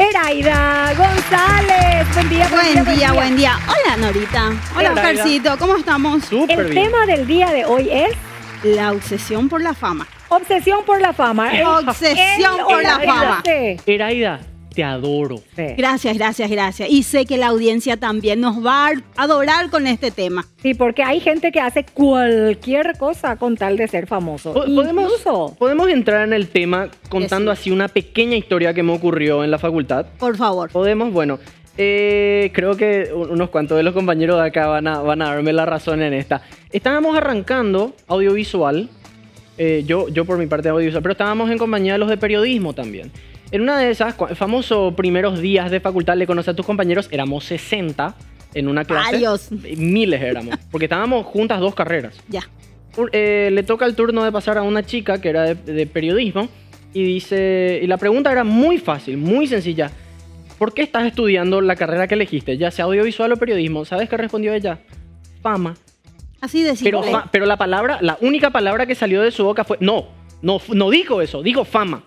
Eraida González. Buen día, buen, día, buen día, Hola, Norita. Hola, Oscarcito. ¿Cómo estamos? Súper El tema del día de hoy es la obsesión por la fama. Obsesión por la fama. Obsesión por la fama. Eraida, te adoro. Gracias, gracias, gracias. Y sé que la audiencia también nos va a adorar con este tema. Sí, porque hay gente que hace cualquier cosa con tal de ser famoso. ¿Podemos, podemos entrar en el tema contando así una pequeña historia que me ocurrió en la facultad. Por favor. Podemos, bueno. Eh, creo que unos cuantos de los compañeros de acá van a, van a darme la razón en esta. Estábamos arrancando audiovisual. Eh, yo, yo por mi parte audiovisual, pero estábamos en compañía de los de periodismo también. En una de esas, famoso primeros días de facultad, le conocí a tus compañeros, éramos 60 en una clase. Varios. Miles éramos, porque estábamos juntas dos carreras. Ya. Eh, le toca el turno de pasar a una chica que era de, periodismo y dice, y la pregunta era muy fácil, muy sencilla. ¿Por qué estás estudiando la carrera que elegiste, ya sea audiovisual o periodismo? ¿Sabes qué respondió ella? Fama. Así de Pero, pero la palabra, la única palabra que salió de su boca fue no, no, no dijo eso, dijo fama.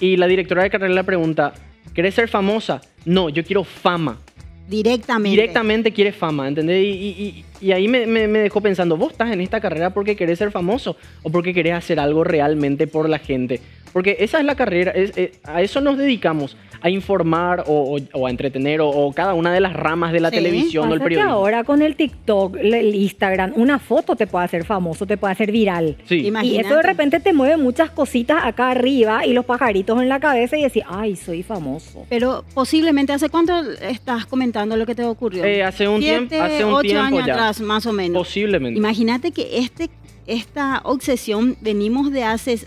Y, la directora de carrera le pregunta, ¿querés ser famosa? No, yo quiero fama. Directamente. Directamente quiere fama, ¿entendés? Y, ahí me, me, dejó pensando, ¿vos estás en esta carrera porque querés ser famoso o porque querés hacer algo realmente por la gente? Porque esa es la carrera, eh, a eso nos dedicamos, a informar o, a entretener o, cada una de las ramas de la televisión o el periodismo. ahora con el TikTok, el Instagram, una foto te puede hacer famoso, te puede hacer viral. Sí. Y eso de repente te mueve muchas cositas acá arriba y los pajaritos en la cabeza y decir, ay, soy famoso. Pero posiblemente, ¿hace cuánto estás comentando lo que te ocurrió? Eh, hace un tiempo, hace un ocho años atrás, más o menos. Posiblemente. Imagínate que este, esta obsesión venimos de hace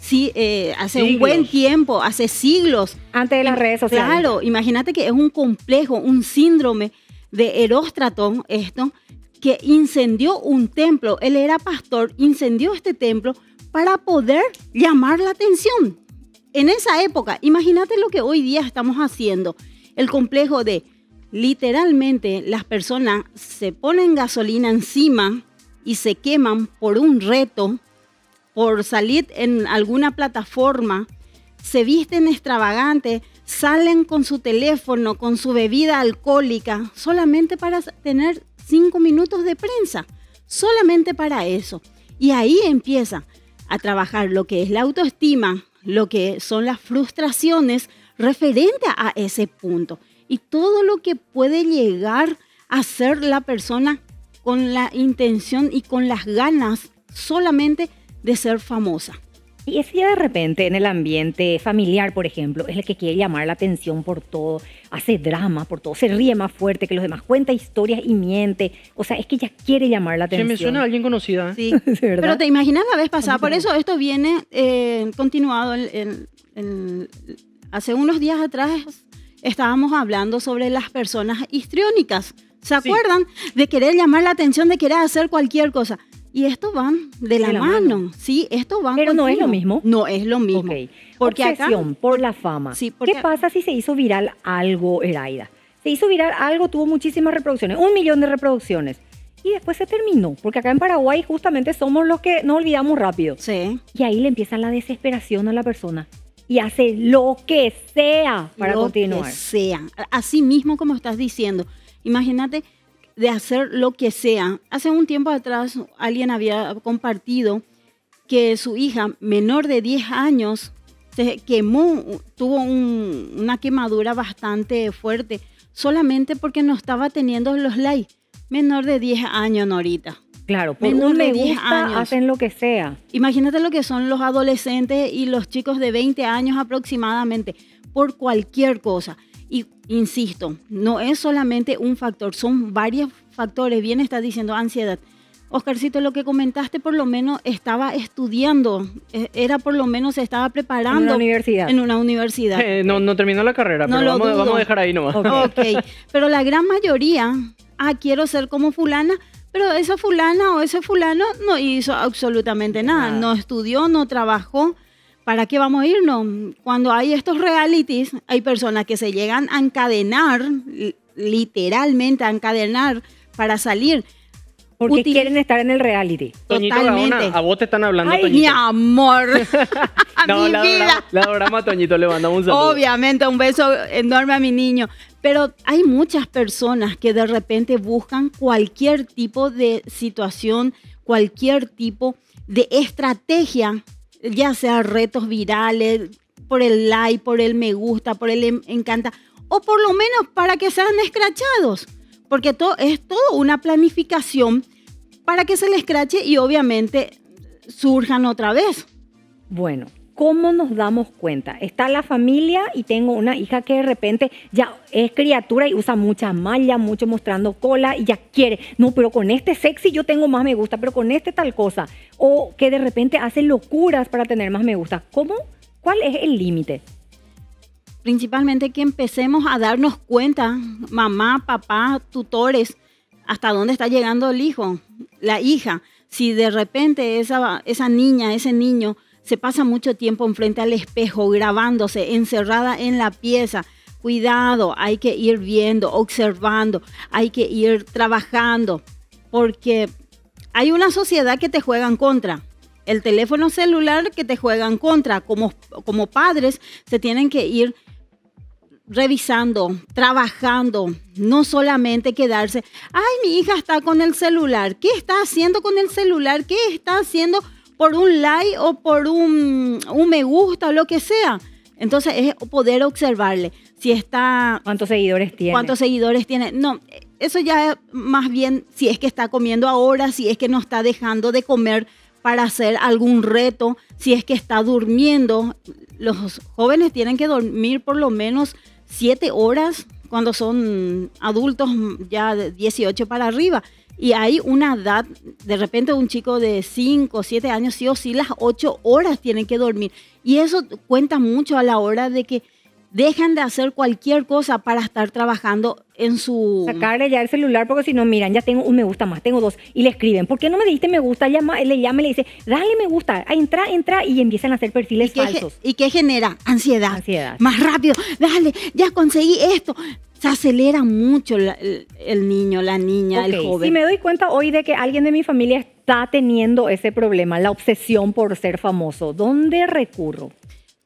sí, eh, hace un buen tiempo, hace siglos. Antes de las redes sociales. Claro, imagínate que es un complejo, un síndrome de Eróstrato, esto, que incendió un templo. Él era pastor, incendió este templo para poder llamar la atención. En esa época, imagínate lo que hoy día estamos haciendo. El complejo de literalmente las personas se ponen gasolina encima y se queman por un reto por salir en alguna plataforma, se visten extravagante, salen con su teléfono, con su bebida alcohólica, solamente para tener cinco minutos de prensa, solamente para eso. Y ahí empieza a trabajar lo que es la autoestima, lo que son las frustraciones referente a ese punto y todo lo que puede llegar a ser la persona con la intención y con las ganas solamente de ser famosa. Y es ya de repente en el ambiente familiar, por ejemplo, es el que quiere llamar la atención por todo, hace drama por todo, se ríe más fuerte que los demás, cuenta historias y miente. O sea, es que ya quiere llamar la atención. Se me suena a alguien conocida. Sí, pero te imaginas la vez pasada, por eso esto viene eh, continuado. hace unos días atrás estábamos hablando sobre las personas histriónicas. ¿Se acuerdan? De querer llamar la atención, de querer hacer cualquier cosa. Y esto van de la, mano. sí, esto van Pero no es lo mismo. No es lo mismo. Porque Obsesión por la fama. Sí, ¿Qué pasa si se hizo viral algo, Eraida? Se hizo viral algo, tuvo muchísimas reproducciones, un millón de reproducciones. Y después se terminó, porque acá en Paraguay justamente somos los que no olvidamos rápido. Sí. Y ahí le empieza la desesperación a la persona y hace lo que sea para continuar. Lo que sea. Así mismo como estás diciendo. Imagínate de hacer lo que sea. Hace un tiempo atrás alguien había compartido que su hija menor de 10 años se quemó, tuvo una quemadura bastante fuerte, solamente porque no estaba teniendo los likes. Menor de 10 años, Norita. Claro, por menor de 10 años. hacen lo que sea. Imagínate lo que son los adolescentes y los chicos de 20 años aproximadamente, por cualquier cosa. Y insisto, no es solamente un factor, son varios factores. Bien está diciendo ansiedad. Oscarcito, lo que comentaste por lo menos estaba estudiando, e, era por lo menos se estaba preparando. En una universidad. En una universidad. Eh, no, no terminó la carrera, pero vamos, vamos, a dejar ahí nomás. ok, pero la gran mayoría, ah, quiero ser como fulana, pero esa fulana o ese fulano no hizo absolutamente nada, no estudió, no trabajó. ¿Para qué vamos a irnos? Cuando hay estos realities, hay personas que se llegan a encadenar, literalmente a encadenar para salir. Porque Util- quieren estar en el reality. Toñito Totalmente. Gaona, a vos te están hablando, Ay, Toñito. mi amor. no, mi la vida. adoramos, la adoramos a Toñito, le mandamos un saludo. Obviamente, un beso enorme a mi niño. Pero hay muchas personas que de repente buscan cualquier tipo de situación, cualquier tipo de estrategia, ya sea retos virales, por el like, por el me gusta, por el em- encanta, o por lo menos para que sean escrachados. Porque todo, es todo una planificación para que se les escrache y obviamente surjan otra vez. Bueno, ¿cómo nos damos cuenta? Está la familia y tengo una hija que de repente ya es criatura y usa mucha malla, mucho mostrando cola y ya quiere. No, pero con este sexy yo tengo más me gusta, pero con este tal cosa. O que de repente hace locuras para tener más me gusta. ¿Cómo? ¿Cuál es el límite? principalmente que empecemos a darnos cuenta, mamá, papá, tutores, hasta dónde está llegando el hijo, la hija. Si de repente esa, esa niña, ese niño, se pasa mucho tiempo enfrente al espejo, grabándose, encerrada en la pieza. Cuidado, hay que ir viendo, observando, hay que ir trabajando, porque hay una sociedad que te juega en contra. El teléfono celular que te juega en contra. Como, como padres, se tienen que ir revisando, trabajando, no solamente quedarse, ay, mi hija está con el celular, ¿qué está haciendo con el celular? ¿Qué está haciendo por un like o por un, un me gusta o lo que sea? Entonces es poder observarle si está, ¿Cuántos seguidores tiene? cuántos seguidores tiene. No, eso ya más bien si es que está comiendo ahora, si es que no está dejando de comer para hacer algún reto, si es que está durmiendo. Los jóvenes tienen que dormir por lo menos siete horas cuando son adultos ya de 18 para arriba. Y hay una edad, de repente un chico de 5 o 7 años, sí o sí, las 8 horas tienen que dormir. Y eso cuenta mucho a la hora de que dejan de hacer cualquier cosa para estar trabajando en su... Sacarle ya el celular porque si no, miran, ya tengo un me gusta más, tengo dos. Y le escriben, ¿por qué no me diste me gusta? Llama, le llama y le dice, dale me gusta, ah, entra, entra y empiezan a hacer ¿Y perfiles qué, falsos. ¿Y qué genera? Ansiedad. Ansiedad. Más rápido. Dale, ya conseguí esto. Se acelera mucho la- el, el niño, la niña, el joven. Si me doy cuenta hoy de que alguien de mi familia está teniendo ese problema, la obsesión por ser famoso, ¿dónde recurro?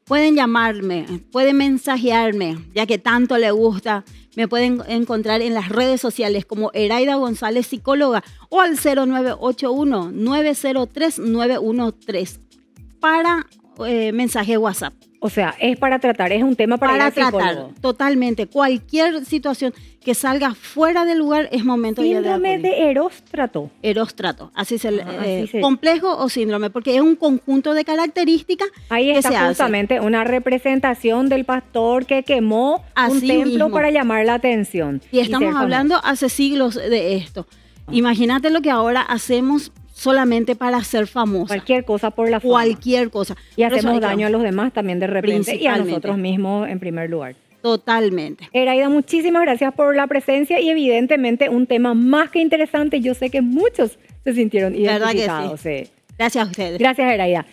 Pueden llamarme, pueden mensajearme, ya que tanto le gusta. Me pueden encontrar en las redes sociales como Eraida González Psicóloga o al 0981-903-913 para eh, mensaje WhatsApp. O sea, es para tratar, es un tema para, Para, ir al tratar totalmente cualquier situación que salga fuera del lugar es momento ya de Síndrome de Eróstrato. Eróstrato, así se Ah, eh, así se- complejo o síndrome, porque es un conjunto de características Ahí que está se hace. justamente una representación del pastor que quemó un templo mismo. para llamar la atención. Y estamos hablando hace siglos de esto. Imagínate lo que ahora hacemos solamente para ser famosos. Cualquier cosa por la fama. Cualquier cosa. Y hacemos daño a los demás también de repente y a nosotros mismos en primer lugar. Totalmente. Eraida, muchísimas gracias por la presencia y evidentemente un tema más que interesante. Yo sé que muchos se sintieron ¿Verdad que sí? identificados. sí. Gracias a ustedes. Gracias, Eraida.